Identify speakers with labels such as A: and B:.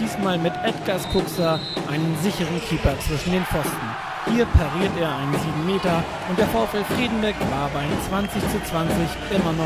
A: diesmal mit Edgars Skuxa einen sicheren Keeper zwischen den Pfosten. Hier pariert er einen 7 Meter und der VfL Friedenbeck war bei 20 zu 20 immer noch